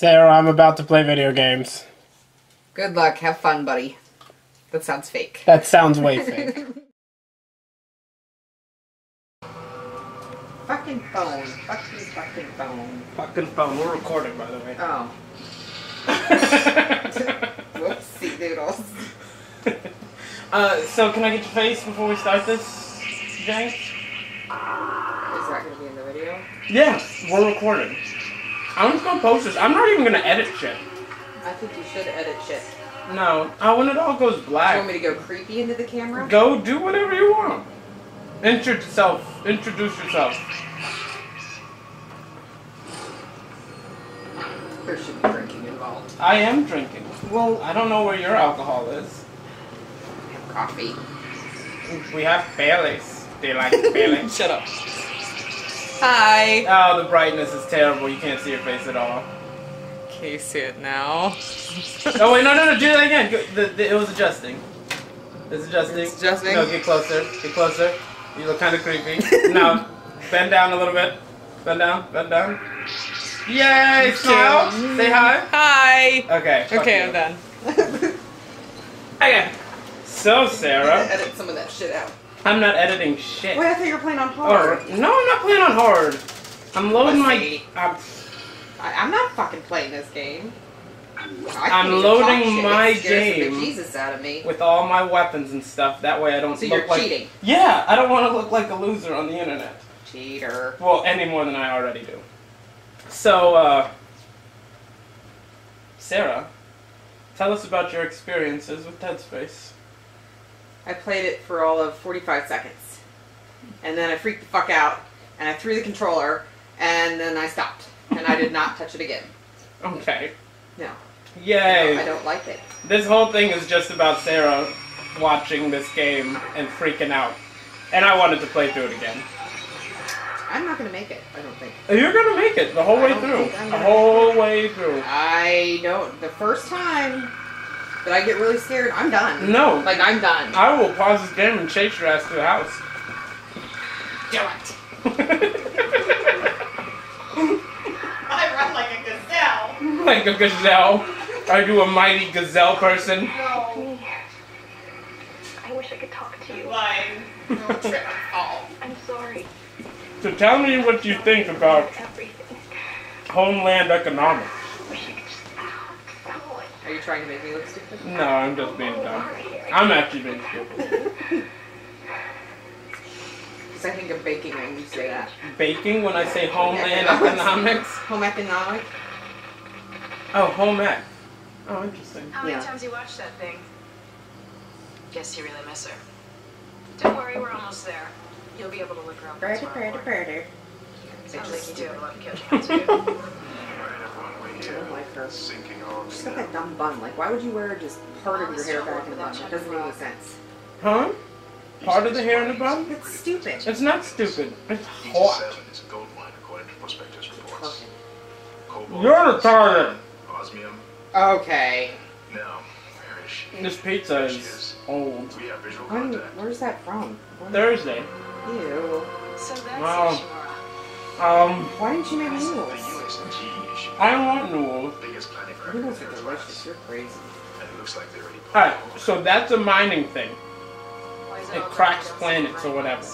Sarah, I'm about to play video games. Good luck. Have fun, buddy. That sounds fake. That sounds way fake. fucking phone. Fucking fucking phone. Fucking phone. We're recording, by the way. Oh. Whoopsie doodles. uh, so can I get your face before we start this, James? Is that gonna be in the video? Yeah, we're recording. I'm just gonna post this. I'm not even gonna edit shit. I think you should edit shit. No. Oh, when it all goes Do you black. want me to go creepy into the camera? Go do whatever you want. Introduce yourself. Introduce yourself. There should be drinking involved. I am drinking. Well, I don't know where your alcohol is. We have coffee. We have Baileys. You like Baileys? Shut up. Hi. Oh, the brightness is terrible. You can't see your face at all. Can you see it now? Oh wait, no, no, no. Do that again. The, the, it was adjusting. It's adjusting. It's adjusting? No, get closer. Get closer. You look kind of creepy. now, bend down a little bit. Bend down. Bend down. Yay! Smile. Say hi. Hi. Okay. Okay, you. I'm done. Okay. So Sarah, edit some of that shit out. I'm not editing shit. Wait, I thought you were playing on Or, hard. no, I'm not playing on hard. I'm loading my. Pussy. I'm, I, I'm not fucking playing this game. I I'm can't even loading talk shit. my It scares the game. Jesus out of me. with all my weapons and stuff. That way I don't So look you're like. cheating. Yeah, I don't want to look like a loser on the internet. Cheater. Well, any more than I already do. So, uh, Sarah, tell us about your experiences with Dead Space. I played it for all of 45 seconds. And then I freaked the fuck out, and I threw the controller, and then I stopped. And I did not touch it again. Okay. No. Yay! No, I don't like it. This whole thing is just about Sarah watching this game and freaking out. And I wanted to play through it again. I'm not gonna make it, I don't think. You're gonna make it the whole I way through. The whole way through. I don't. The first time that I get really scared, I'm done. No. Like, I'm done. I will pause this game and chase your ass to the house. Do it. I run like a gazelle. like a gazelle. Are you a mighty gazelle person? No. I wish I could talk to you. Lying. No trip and fall. I'm sorry. So tell me what you think about Everything. homeland economics. Wish I could just someone. Are you trying to make me look stupid? No, I'm just being dumb. I'm actually being stupid. Because I think of baking when you say that. Baking when I say homeland economics? Home economic? Oh, home ec. Oh, interesting. How many Yeah. times you watched that thing? Guess you really miss her. Don't worry, we're almost there. You'll be able to look around. Birdie, tomorrow birdie, morning. birdie. Sounds like you do have a lot of catching up to do. I don't like her. She's got that dumb bun. Like, why would you wear just part of your hair back in a bun? It doesn't make any sense. Huh? Part of the hair in the bun? It's stupid. It's not stupid. It's hot. is a gold mine according to prospectus reports. Cobalt, You're retarded. Osmium. Okay. Now, where is she? This pizza is old. We have visual When, contact. where's that from? When- Thursday. Ew. So that's Wow. Ishimura. Um, Why didn't you make The noodles? USG issue. I don't want noodles. Biggest planning for Noodles are everything delicious. You're crazy. And it looks like they're already Alright, so that's a mining thing. It cracks planets or whatever.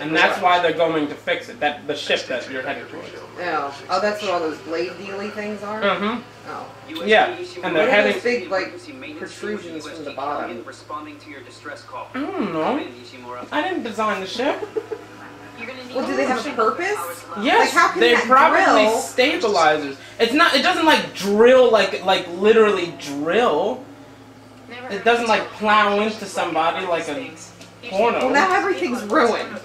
And that's why they're going to fix it. That the ship that you're headed towards. Oh. Oh, that's what all those blade dealy things are? Mm-hmm. Oh. Yeah, and they're What heading. big, like, protrusions from the bottom? Responding to your distress call. I don't know. I didn't design the ship. You're gonna need Well, do they have a purpose? Yes, Like, how can they're that probably drill- stabilizers. It's not. It doesn't like drill like like literally drill. Never It doesn't like plow into somebody like a porno. Well, now everything's ruined.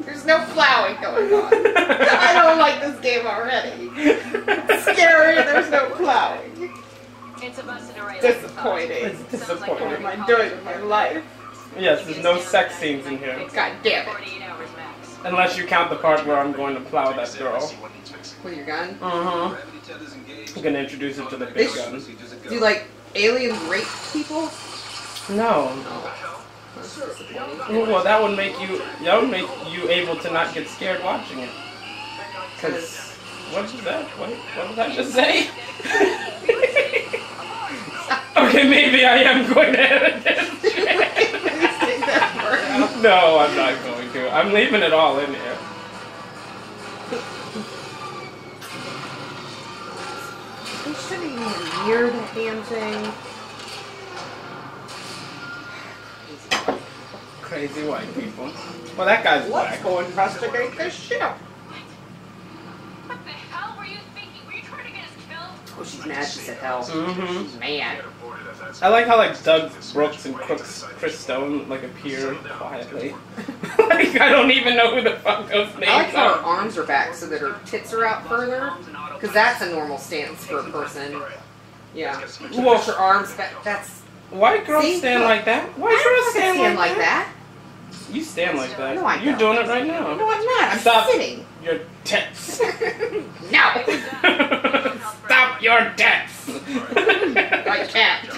There's no plowing going on. I don't like this game already. It's scary. There's no plowing. It's a busted array. Disappointing. It's Sounds like disappointing. What am I doing with my life? Yes, there's no sex scenes in here. God damn it. 48 hours max. Unless you count the part where I'm going to plow that girl. With your gun? Uh-huh. Tethers engaged. I'm gonna introduce it to the big gun. Do like aliens rape people? No. Oh. Well, that would make you that would make you able to not get scared watching it. Cause what is that? What, what did I just say? okay, maybe I am going to edit this. Please take that part out. No, I'm not going to. I'm leaving it all in here. They shouldn't even near the damn thing. Crazy white people. Well, that guy's black. go investigate this ship. What the hell were you thinking? Were you trying to get us killed? Oh, she's mad. She said hell. Mm-hmm. She's mad. I like how like Doug Brooks and Crooks Chris Stone like appear quietly. like I don't even know who the fuck those names I like how her are. arms are back so that her tits are out further. Because that's a normal stance for a person. Yeah. Well, Push her arms back. That's. white girls See, stand like that. White I girls don't stand, stand like, like that. that. You stand like that. No, I You're don't. doing it right now. No, I'm not. I'm Stop. sitting. Your tits. No. Stop your tits. I can't.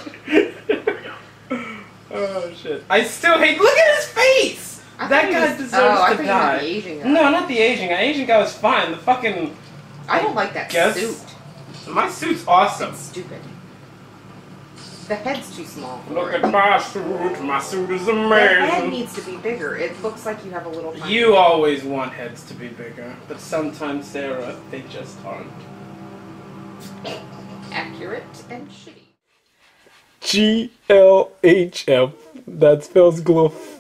oh shit! I still hate. Look at his face. I that guy was- deserves oh, to thought you meant die. the Asian guy. No, not the Asian guy. Asian guy was fine. The fucking I don't like that Guess- suit. my suit's awesome. It's stupid. The head's too small. Look at my suit. My suit is amazing. The head needs to be bigger. It looks like you have a little. You head. always want heads to be bigger, but sometimes, Sarah, they just aren't. accurate and shitty. G L H F. That spells glove.